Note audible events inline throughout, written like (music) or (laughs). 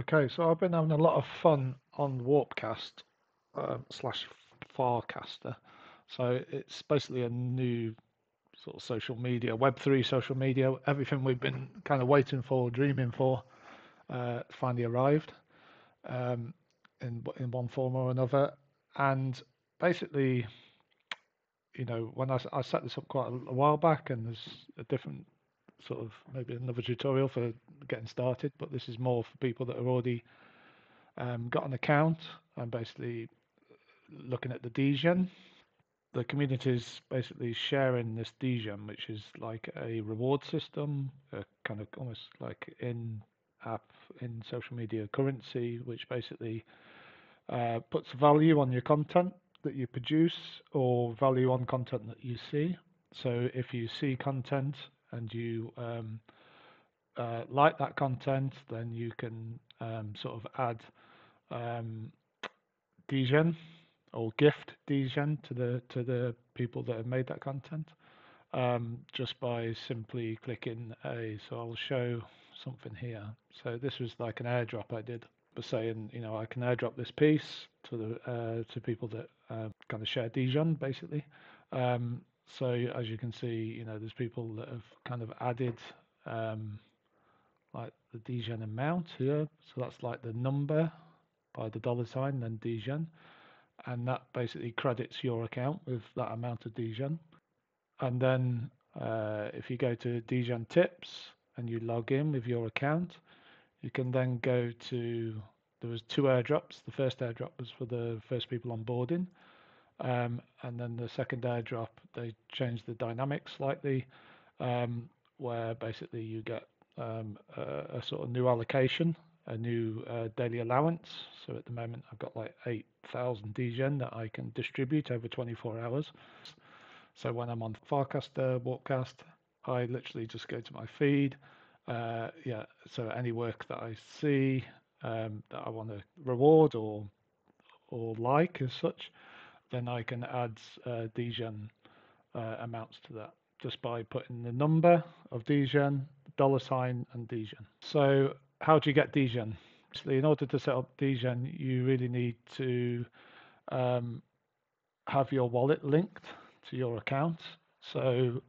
Okay, so I've been having a lot of fun on Warpcast um, slash Farcaster. So it's basically a new sort of social media, Web3 social media, everything we've been kind of waiting for, dreaming for, uh, finally arrived um, in in one form or another. And basically, you know, when I, I set this up quite a, a while back, and there's a different sort of maybe another tutorial for getting started, but this is more for people that have already um, got an account and basically looking at the degen. The community is basically sharing this degen, which is like a reward system, a kind of almost like in app in social media currency, which basically uh, puts value on your content that you produce or value on content that you see. So if you see content and you um, uh, like that content, then you can um, sort of add um, degen or gift degen to the to the people that have made that content um, just by simply clicking a. So I'll show something here. So this was like an airdrop I did, but saying you know I can airdrop this piece to the uh, to people that uh, kind of share degen basically. Um, so as you can see, you know, there's people that have kind of added um, like the degen amount here. So that's like the number by the dollar sign, then degen. And that basically credits your account with that amount of degen. And then uh, if you go to degen tips and you log in with your account, you can then go to, there was two airdrops. The first airdrop was for the first people onboarding. Um, and then the second airdrop, they changed the dynamics slightly, um, where basically you get um, a, a, sort of new allocation, a new uh, daily allowance. So at the moment, I've got like 8,000 degen that I can distribute over 24 hours. So when I'm on Farcaster, Warpcast, I literally just go to my feed. Uh, yeah, so any work that I see um, that I want to reward or or like as such, then I can add uh, uh, amounts to that just by putting the number of degen, dollar sign, and degen. So how do you get degen? In order to set up degen, you really need to um, have your wallet linked to your account. So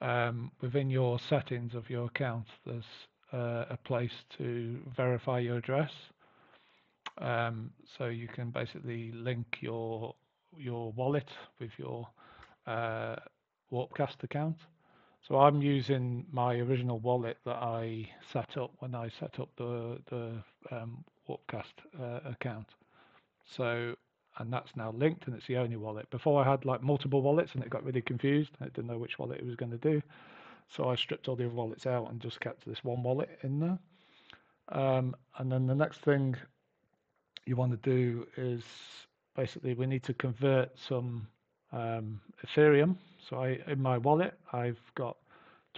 um, within your settings of your account, there's uh, a place to verify your address. Um, so you can basically link your your wallet with your uh, Warpcast account. So I'm using my original wallet that I set up when I set up the the um, Warpcast uh, account. So and that's now linked and it's the only wallet. Before I had like multiple wallets and it got really confused. I didn't know which wallet it was going to do. So I stripped all the other wallets out and just kept this one wallet in there. Um, and then the next thing you want to do is basically we need to convert some um, Ethereum. So I, in my wallet, I've got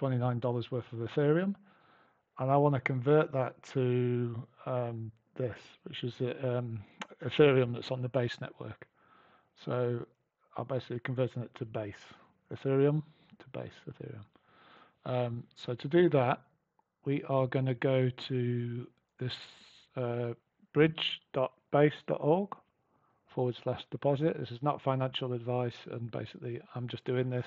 $29 worth of Ethereum, and I want to convert that to um, this, which is um, Ethereum that's on the base network. So I'm basically converting it to base Ethereum to base Ethereum. Um, so to do that, we are going to go to this uh, bridge.base.org forward slash deposit. This is not financial advice, and basically, I'm just doing this,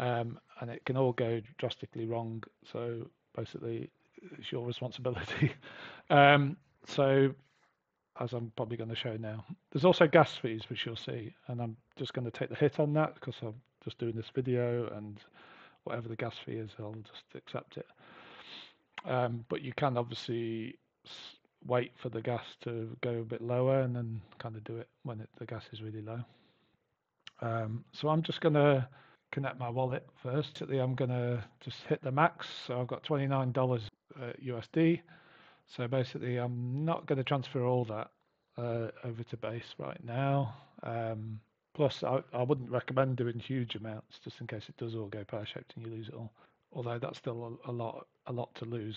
um, and it can all go drastically wrong. So basically, it's your responsibility. (laughs) um, so, as I'm probably going to show now, there's also gas fees, which you'll see, and I'm just going to take the hit on that because I'm just doing this video, and whatever the gas fee is, I'll just accept it. Um, but you can obviously wait for the gas to go a bit lower and then kind of do it when it, the gas is really low. Um, so I'm just going to connect my wallet first. I'm going to just hit the max. So I've got $29 uh, USD. So basically, I'm not going to transfer all that uh, over to base right now. Um, plus, I, I wouldn't recommend doing huge amounts just in case it does all go pear shaped and you lose it all. Although that's still a, a lot, a lot to lose.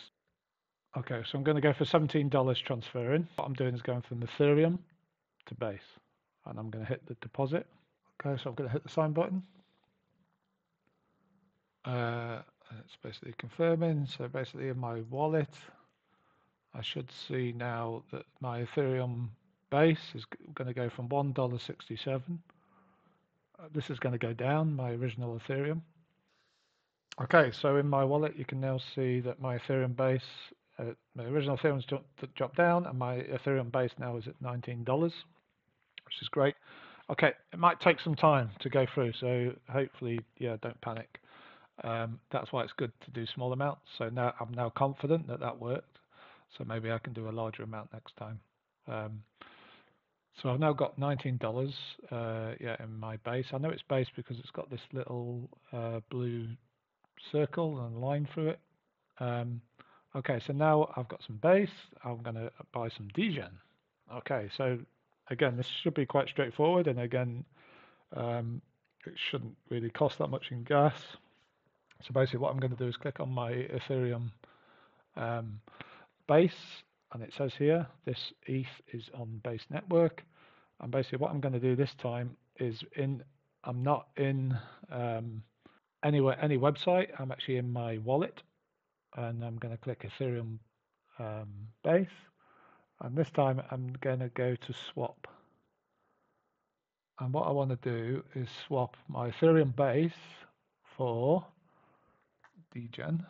Okay, so I'm going to go for $17 transferring. What I'm doing is going from Ethereum to base. And I'm going to hit the deposit. Okay, so I'm going to hit the sign button. Uh, it's basically confirming. So basically in my wallet, I should see now that my Ethereum base is going to go from $1.67. Uh, this is going to go down, my original Ethereum. Okay, so in my wallet, you can now see that my Ethereum base, uh, my original Ethereum's dropped, down, and my Ethereum base now is at $19, which is great. Okay, it might take some time to go through, so hopefully, yeah, don't panic. Um, that's why it's good to do small amounts. So now I'm now confident that that worked. So maybe I can do a larger amount next time. Um, so I've now got $19 uh, yeah, in my base. I know it's base because it's got this little uh, blue circle and line through it. Um, okay, so now I've got some base. I'm going to buy some degen. Okay, so again, this should be quite straightforward. And again, um, it shouldn't really cost that much in gas. So basically what I'm going to do is click on my Ethereum um, base and it says here this ETH is on base network and basically what I'm going to do this time is in I'm not in um, anywhere any website I'm actually in my wallet and I'm going to click Ethereum um, base. And this time I'm going to go to swap. And what I want to do is swap my Ethereum base for degen.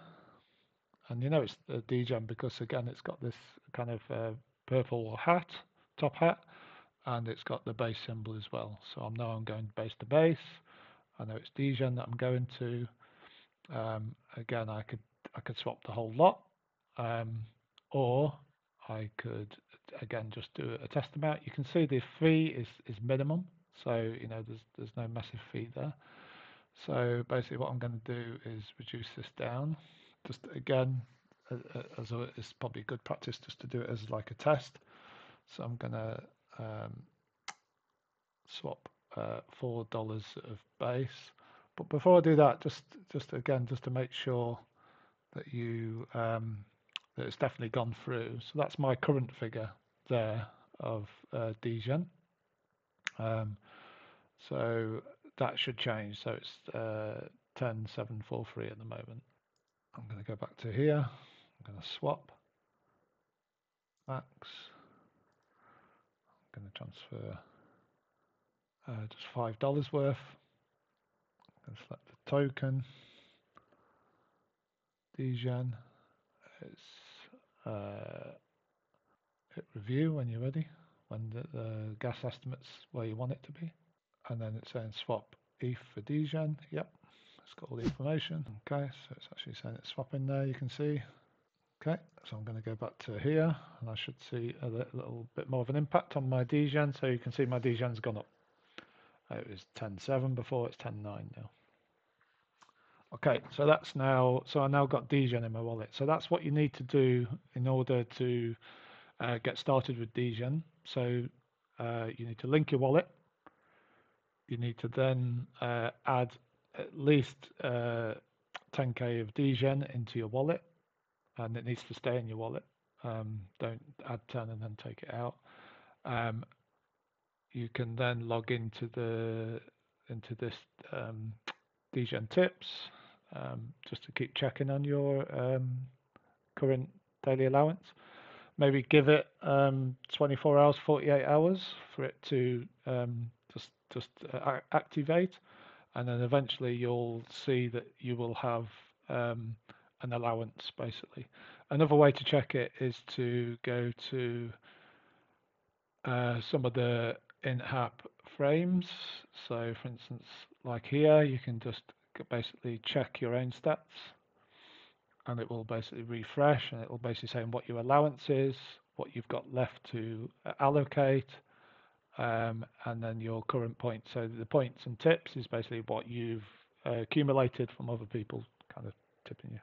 and you know it's the degen because again it's got this kind of uh, purple hat top hat and it's got the base symbol as well. So I'm now I'm going base to base. I know it's degen that I'm going to. Um, again I could I could swap the whole lot um, or I could again just do a test amount you can see the fee is is minimum so you know there's there's no massive fee there so basically what I'm going to do is reduce this down. Just again, as a, it's probably good practice just to do it as like a test. So I'm going to um, swap uh, four dollars of base. But before I do that, just just again, just to make sure that you um, that it's definitely gone through. So that's my current figure there of uh. Um, so that should change. So it's uh, 10743 at the moment. I'm going to go back to here. I'm going to swap max. I'm going to transfer uh, just five dollars worth. I'm going to select the token. Degen. It's uh, hit review when you're ready. When the, the gas estimates where you want it to be and then it's saying swap ETH for degen. Yep, it's got all the information. Okay, so it's actually saying it's swapping there, you can see. Okay, so I'm going to go back to here and I should see a little bit more of an impact on my degen. So you can see my degen's gone up. It was 10.7 before, it's 10.9 now. Okay, so that's now, so I now got degen in my wallet. So that's what you need to do in order to uh, get started with degen. So uh, you need to link your wallet you need to then uh, add at least uh, 10k of degen into your wallet and it needs to stay in your wallet um, don't add 10 and then take it out um, you can then log into the into this um, degen tips um, just to keep checking on your um, current daily allowance maybe give it um, 24 hours 48 hours for it to just just uh, activate and then eventually you'll see that you will have um, an allowance basically. Another way to check it is to go to uh, some of the in-app frames. So for instance, like here, you can just basically check your own stats and it will basically refresh and it will basically say what your allowance is, what you've got left to uh, allocate, um, and then your current points. So the points and tips is basically what you've uh, accumulated from other people kind of tipping you.